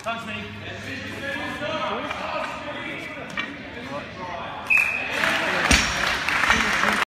Thanks, mate.